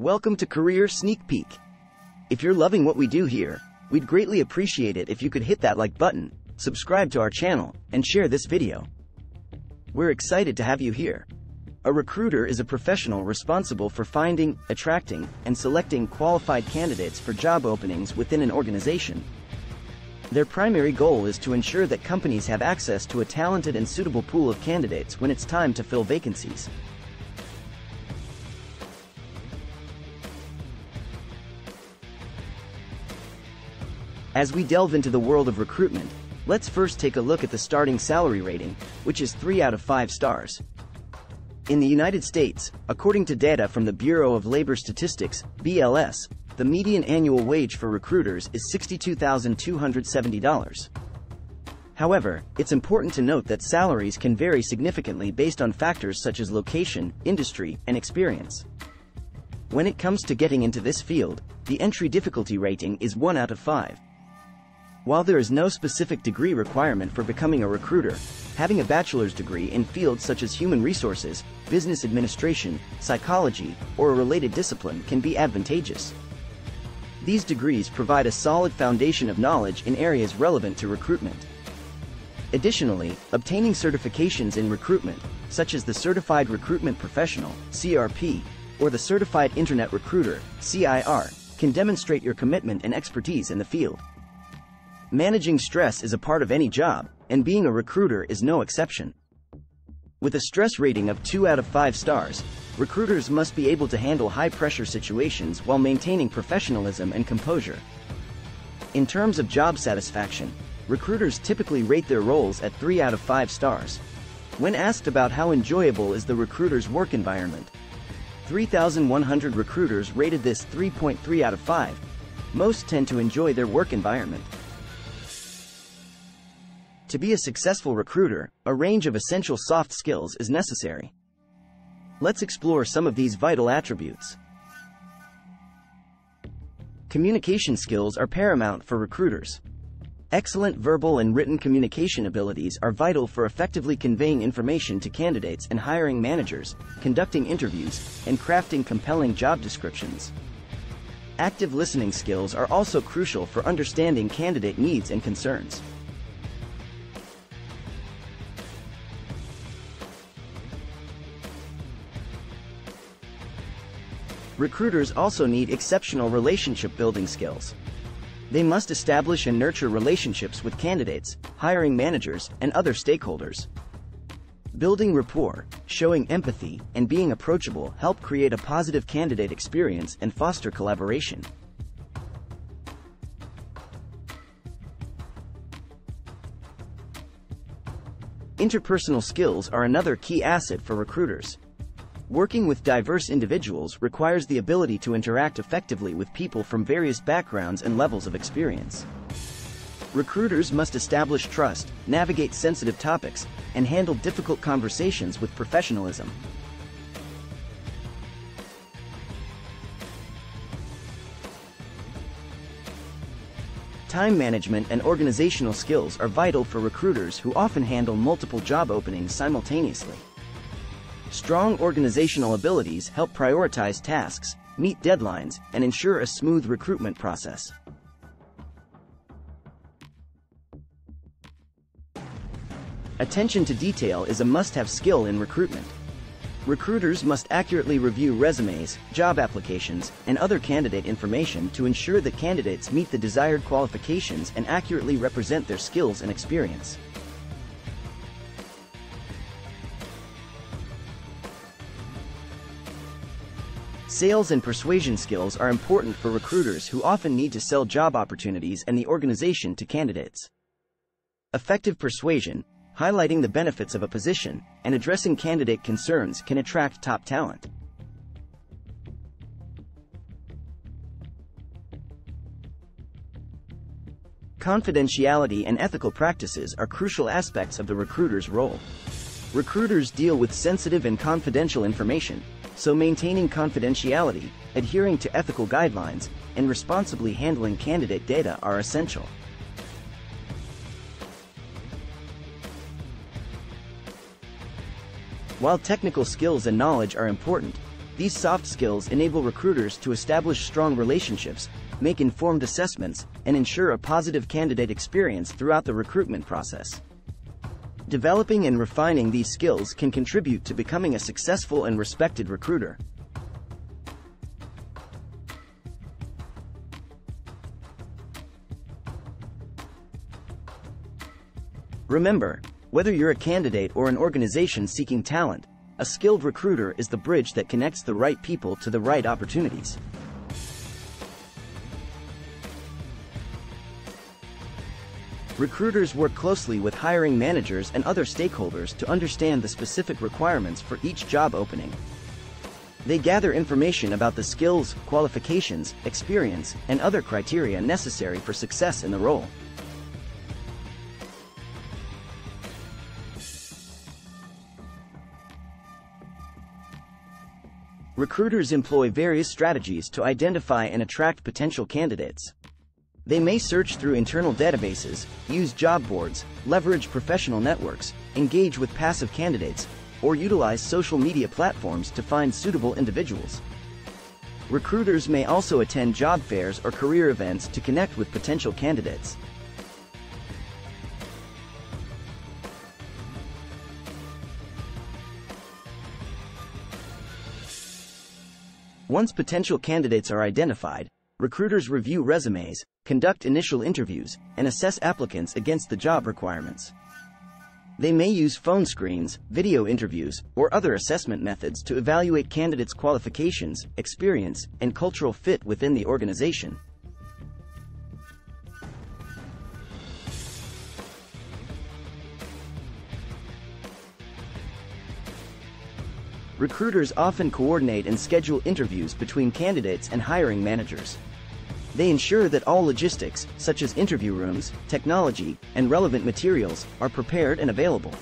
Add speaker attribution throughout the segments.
Speaker 1: Welcome to Career Sneak Peek. If you're loving what we do here, we'd greatly appreciate it if you could hit that like button, subscribe to our channel, and share this video. We're excited to have you here. A recruiter is a professional responsible for finding, attracting, and selecting qualified candidates for job openings within an organization. Their primary goal is to ensure that companies have access to a talented and suitable pool of candidates when it's time to fill vacancies. As we delve into the world of recruitment, let's first take a look at the starting salary rating, which is 3 out of 5 stars. In the United States, according to data from the Bureau of Labor Statistics, BLS, the median annual wage for recruiters is $62,270. However, it's important to note that salaries can vary significantly based on factors such as location, industry, and experience. When it comes to getting into this field, the entry difficulty rating is 1 out of 5. While there is no specific degree requirement for becoming a recruiter, having a bachelor's degree in fields such as human resources, business administration, psychology, or a related discipline can be advantageous. These degrees provide a solid foundation of knowledge in areas relevant to recruitment. Additionally, obtaining certifications in recruitment, such as the Certified Recruitment Professional, CRP, or the Certified Internet Recruiter, CIR, can demonstrate your commitment and expertise in the field. Managing stress is a part of any job, and being a recruiter is no exception. With a stress rating of 2 out of 5 stars, recruiters must be able to handle high-pressure situations while maintaining professionalism and composure. In terms of job satisfaction, recruiters typically rate their roles at 3 out of 5 stars. When asked about how enjoyable is the recruiter's work environment, 3,100 recruiters rated this 3.3 out of 5. Most tend to enjoy their work environment. To be a successful recruiter, a range of essential soft skills is necessary. Let's explore some of these vital attributes. Communication skills are paramount for recruiters. Excellent verbal and written communication abilities are vital for effectively conveying information to candidates and hiring managers, conducting interviews, and crafting compelling job descriptions. Active listening skills are also crucial for understanding candidate needs and concerns. Recruiters also need exceptional relationship building skills. They must establish and nurture relationships with candidates, hiring managers, and other stakeholders. Building rapport, showing empathy, and being approachable help create a positive candidate experience and foster collaboration. Interpersonal skills are another key asset for recruiters. Working with diverse individuals requires the ability to interact effectively with people from various backgrounds and levels of experience. Recruiters must establish trust, navigate sensitive topics, and handle difficult conversations with professionalism. Time management and organizational skills are vital for recruiters who often handle multiple job openings simultaneously. Strong organizational abilities help prioritize tasks, meet deadlines, and ensure a smooth recruitment process. Attention to detail is a must-have skill in recruitment. Recruiters must accurately review resumes, job applications, and other candidate information to ensure that candidates meet the desired qualifications and accurately represent their skills and experience. Sales and persuasion skills are important for recruiters who often need to sell job opportunities and the organization to candidates. Effective persuasion, highlighting the benefits of a position, and addressing candidate concerns can attract top talent. Confidentiality and ethical practices are crucial aspects of the recruiter's role. Recruiters deal with sensitive and confidential information, so maintaining confidentiality, adhering to ethical guidelines, and responsibly handling candidate data are essential. While technical skills and knowledge are important, These soft skills enable recruiters to establish strong relationships, make informed assessments, and ensure a positive candidate experience throughout the recruitment process. Developing and refining these skills can contribute to becoming a successful and respected recruiter. Remember, whether you're a candidate or an organization seeking talent, a skilled recruiter is the bridge that connects the right people to the right opportunities. Recruiters work closely with hiring managers and other stakeholders to understand the specific requirements for each job opening. They gather information about the skills, qualifications, experience, and other criteria necessary for success in the role. Recruiters employ various strategies to identify and attract potential candidates. They may search through internal databases, use job boards, leverage professional networks, engage with passive candidates, or utilize social media platforms to find suitable individuals. Recruiters may also attend job fairs or career events to connect with potential candidates. Once potential candidates are identified, recruiters review resumes, conduct initial interviews, and assess applicants against the job requirements. They may use phone screens, video interviews, or other assessment methods to evaluate candidates' qualifications, experience, and cultural fit within the organization. Recruiters often coordinate and schedule interviews between candidates and hiring managers. They ensure that all logistics, such as interview rooms, technology, and relevant materials, are prepared and available.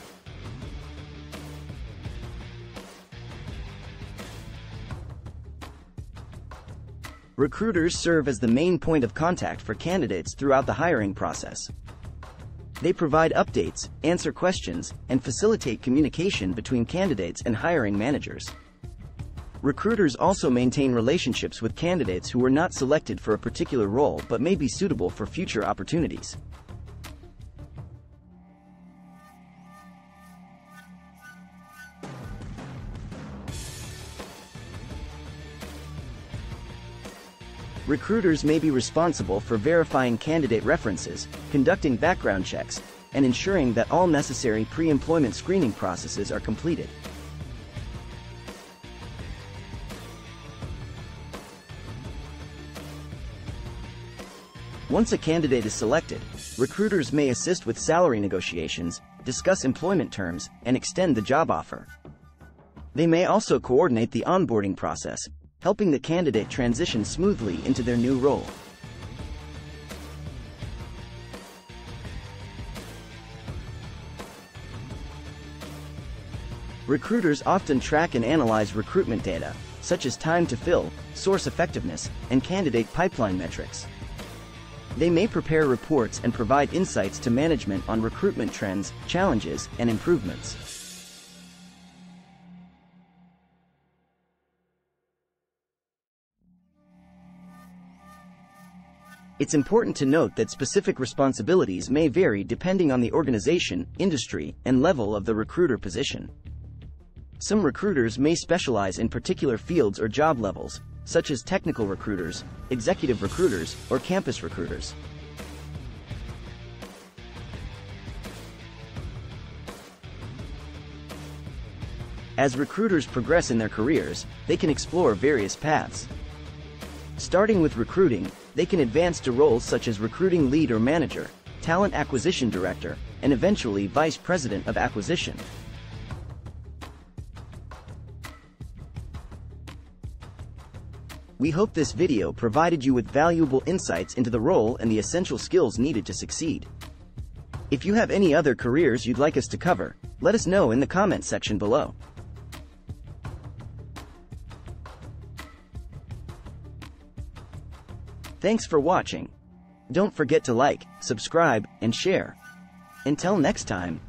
Speaker 1: Recruiters serve as the main point of contact for candidates throughout the hiring process. They provide updates, answer questions, and facilitate communication between candidates and hiring managers. Recruiters also maintain relationships with candidates who were not selected for a particular role but may be suitable for future opportunities. Recruiters may be responsible for verifying candidate references, conducting background checks, and ensuring that all necessary pre-employment screening processes are completed. Once a candidate is selected, recruiters may assist with salary negotiations, discuss employment terms, and extend the job offer. They may also coordinate the onboarding process, helping the candidate transition smoothly into their new role. Recruiters often track and analyze recruitment data, such as time to fill, source effectiveness, and candidate pipeline metrics. They may prepare reports and provide insights to management on recruitment trends, challenges, and improvements. It's important to note that specific responsibilities may vary depending on the organization, industry, and level of the recruiter position. Some recruiters may specialize in particular fields or job levels, such as technical recruiters, executive recruiters, or campus recruiters. As recruiters progress in their careers, they can explore various paths. Starting with recruiting, they can advance to roles such as recruiting lead or manager, talent acquisition director, and eventually vice president of acquisition. We hope this video provided you with valuable insights into the role and the essential skills needed to succeed. If you have any other careers you'd like us to cover, let us know in the comment section below. Thanks for watching. Don't forget to like, subscribe, and share. Until next time.